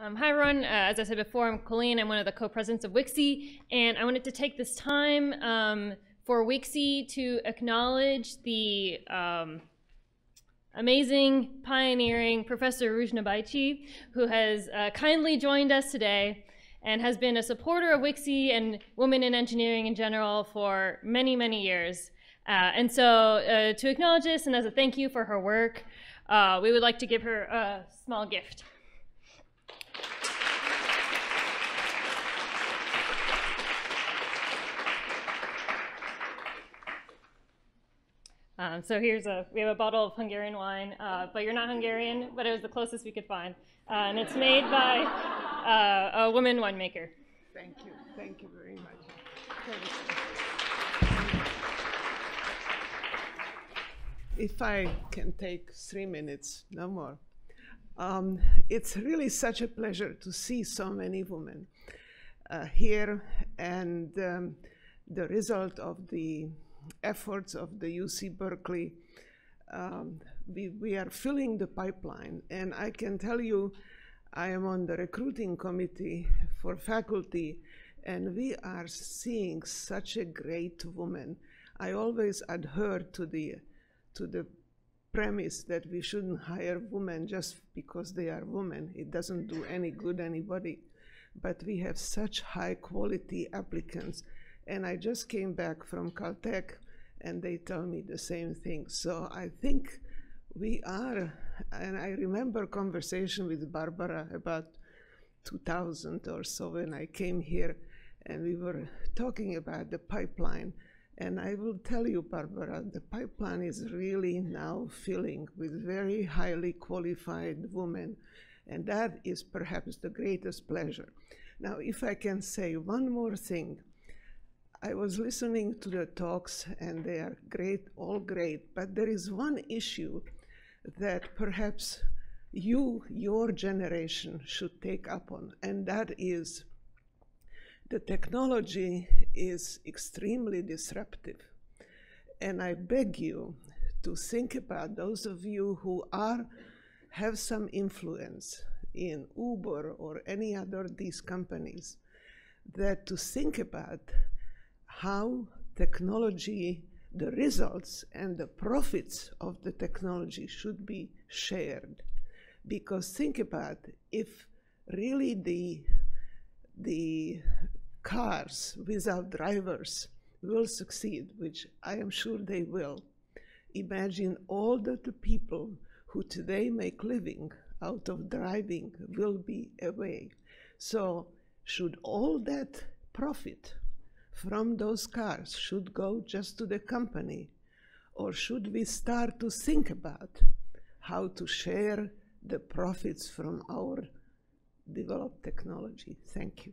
Um, hi, everyone. Uh, as I said before, I'm Colleen. I'm one of the co-presidents of WICSE, and I wanted to take this time um, for WICSE to acknowledge the um, amazing, pioneering Professor Ruzena Bajcsy, who has uh, kindly joined us today and has been a supporter of WICSE and women in engineering in general for many, many years. Uh, and so uh, to acknowledge this and as a thank you for her work, uh, we would like to give her a small gift. Um, so here's a, we have a bottle of Hungarian wine, uh, but you're not Hungarian, but it was the closest we could find. Uh, and it's made by uh, a woman winemaker. Thank you, thank you very much. If I can take three minutes, no more. Um, it's really such a pleasure to see so many women uh, here and um, the result of the efforts of the UC Berkeley, um, we, we are filling the pipeline. And I can tell you, I am on the recruiting committee for faculty, and we are seeing such a great woman. I always adhere to the, to the premise that we shouldn't hire women just because they are women. It doesn't do any good anybody. But we have such high quality applicants and I just came back from Caltech and they tell me the same thing. So I think we are, and I remember conversation with Barbara about 2000 or so when I came here and we were talking about the pipeline. And I will tell you, Barbara, the pipeline is really now filling with very highly qualified women. And that is perhaps the greatest pleasure. Now, if I can say one more thing, I was listening to the talks, and they are great, all great, but there is one issue that perhaps you, your generation, should take up on, and that is the technology is extremely disruptive. And I beg you to think about those of you who are have some influence in Uber or any other of these companies, that to think about how technology, the results and the profits of the technology should be shared. Because think about if really the, the cars without drivers will succeed, which I am sure they will, imagine all that the people who today make living out of driving will be away. So should all that profit from those cars should go just to the company? Or should we start to think about how to share the profits from our developed technology? Thank you.